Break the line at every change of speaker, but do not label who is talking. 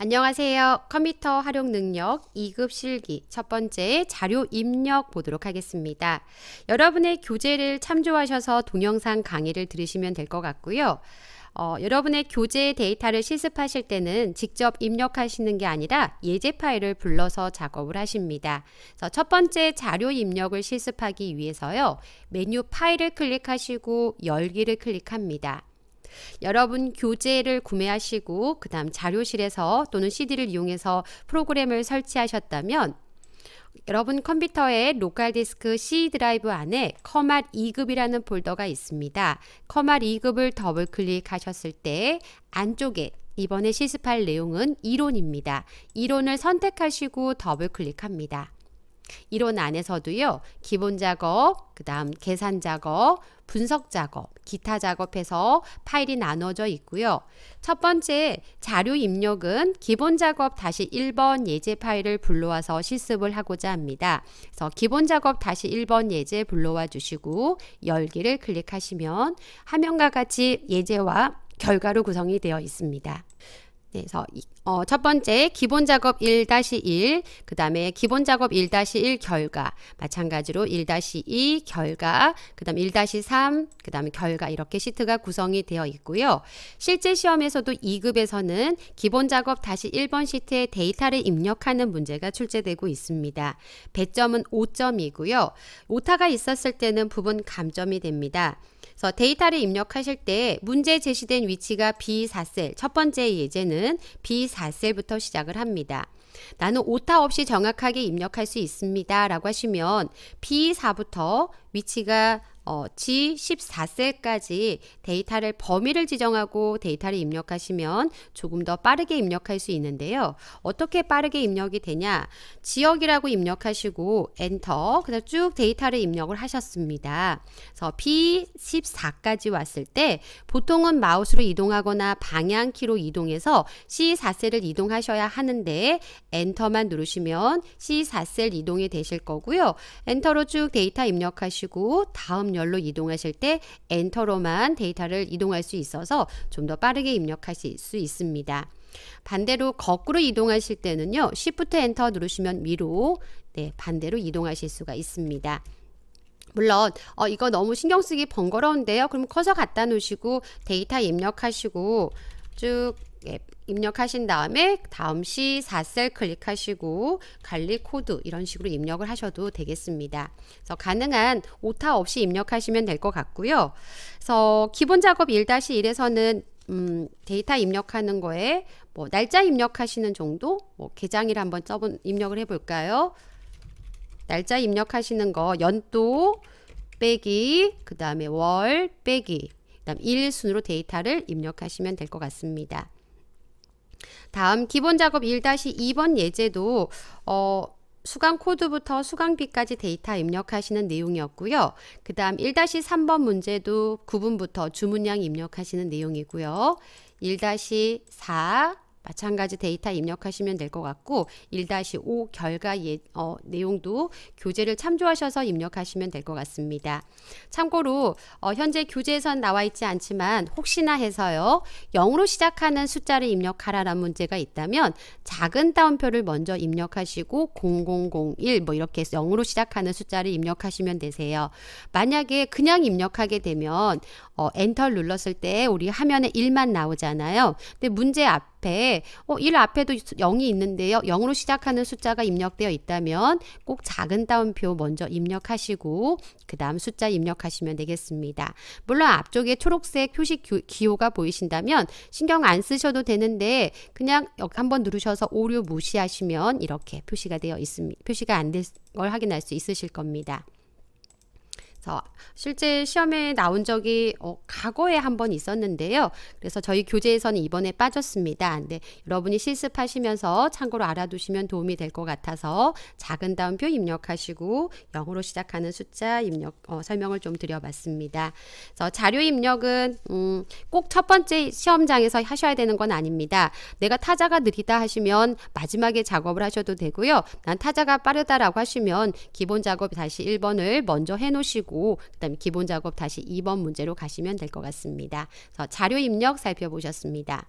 안녕하세요. 컴퓨터 활용 능력 2급 실기 첫 번째 자료 입력 보도록 하겠습니다. 여러분의 교재를 참조하셔서 동영상 강의를 들으시면 될 것 같고요. 어, 여러분의 교재 데이터를 실습하실 때는 직접 입력하시는 게 아니라 예제 파일을 불러서 작업을 하십니다. 첫 번째 자료 입력을 실습하기 위해서요. 메뉴 파일을 클릭하시고 열기를 클릭합니다. 여러분 교재를 구매하시고 그 다음 자료실에서 또는 CD를 이용해서 프로그램을 설치하셨다면 여러분 컴퓨터에 로컬 디스크 C 드라이브 안에 컴활 2급이라는 폴더가 있습니다. 컴활 2급을 더블 클릭하셨을 때 안쪽에 이번에 실습할 내용은 이론입니다. 이론을 선택하시고 더블 클릭합니다. 이론 안에서도요, 기본 작업, 그 다음 계산 작업, 분석 작업, 기타 작업해서 파일이 나눠져 있고요. 첫 번째 자료 입력은 기본 작업 다시 1번 예제 파일을 불러와서 실습을 하고자 합니다. 그래서 기본 작업 다시 1번 예제 불러와 주시고 열기를 클릭하시면 화면과 같이 예제와 결과로 구성이 되어 있습니다. 네, 그래서 어, 첫 번째 기본 작업 1-1, 그 다음에 기본 작업 1-1 결과, 마찬가지로 1-2 결과, 그 다음 1-3, 그 다음에 결과 이렇게 시트가 구성이 되어 있고요. 실제 시험에서도 2급에서는 기본 작업 다시 1번 시트에 데이터를 입력하는 문제가 출제되고 있습니다. 배점은 5점이고요. 오타가 있었을 때는 부분 감점이 됩니다. 그래서 데이터를 입력하실 때 문제 제시된 위치가 B4셀, 첫 번째 예제는 B4셀부터 시작을 합니다. 나는 오타 없이 정확하게 입력할 수 있습니다. 라고 하시면 B4부터 위치가 어, G14셀까지 데이터를 범위를 지정하고 데이터를 입력하시면 조금 더 빠르게 입력할 수 있는데요. 어떻게 빠르게 입력이 되냐? 지역이라고 입력하시고 엔터 그다음 쭉 데이터를 입력을 하셨습니다. 그래서 B14까지 왔을 때 보통은 마우스로 이동하거나 방향키로 이동해서 C4셀을 이동하셔야 하는데 엔터만 누르시면 C4셀 이동이 되실 거고요. 엔터로 쭉 데이터 입력하시고 다음 열로 이동하실 때 엔터로만 데이터를 이동할 수 있어서 좀 더 빠르게 입력하실 수 있습니다. 반대로 거꾸로 이동하실 때는요. Shift 엔터 누르시면 위로 네, 반대로 이동하실 수가 있습니다. 물론 어, 이거 너무 신경 쓰기 번거로운데요. 그럼 커서 갖다 놓으시고 데이터 입력하시고 쭉 예, 입력하신 다음에 다음 C4셀 클릭하시고 관리 코드 이런 식으로 입력을 하셔도 되겠습니다. 그래서 가능한 오타 없이 입력하시면 될 것 같고요. 그래서 기본 작업 1-1에서는 음, 데이터 입력하는 거에 뭐 날짜 입력하시는 정도 뭐 계장일 한번 써본 입력을 해볼까요? 날짜 입력하시는 거 연도 빼기 그 다음에 월 빼기 그 다음 일 순으로 데이터를 입력하시면 될 것 같습니다. 다음 기본 작업 1-2번 예제도 어, 수강 코드부터 수강비까지 데이터 입력하시는 내용이었고요. 그 다음 1-3번 문제도 구분부터 주문량 입력하시는 내용이고요. 1-4 마찬가지 데이터 입력하시면 될 것 같고 1-5 결과 예, 어, 내용도 교재를 참조하셔서 입력하시면 될 것 같습니다. 참고로 어, 현재 교재에선 나와 있지 않지만 혹시나 해서요 0으로 시작하는 숫자를 입력하라라는 문제가 있다면 작은 따옴표를 먼저 입력하시고 0001 뭐 이렇게 해서 0으로 시작하는 숫자를 입력하시면 되세요. 만약에 그냥 입력하게 되면 어, 엔터 눌렀을 때 우리 화면에 1만 나오잖아요. 근데 문제 앞에 어, 1 앞에도 0이 있는데요. 0으로 시작하는 숫자가 입력되어 있다면 꼭 작은 따옴표 먼저 입력하시고 그 다음 숫자 입력하시면 되겠습니다. 물론 앞쪽에 초록색 표시 기호가 보이신다면 신경 안 쓰셔도 되는데 그냥 한번 누르셔서 오류 무시하시면 이렇게 표시가 되어 있습니다. 표시가 안된걸 확인할 수 있으실 겁니다. 그래서 실제 시험에 나온 적이 어, 과거에 한 번 있었는데요. 그래서 저희 교재에서는 이번에 빠졌습니다. 근데 여러분이 실습하시면서 참고로 알아두시면 도움이 될 것 같아서 작은 다음표 입력하시고 영어로 시작하는 숫자 입력 어, 설명을 좀 드려봤습니다. 그래서 자료 입력은 음, 꼭 첫 번째 시험장에서 하셔야 되는 건 아닙니다. 내가 타자가 느리다 하시면 마지막에 작업을 하셔도 되고요. 난 타자가 빠르다라고 하시면 기본 작업 다시 1번을 먼저 해놓으시고 하시고 그다음에 기본 작업 다시 2번 문제로 가시면 될 것 같습니다. 자료 입력 살펴보셨습니다.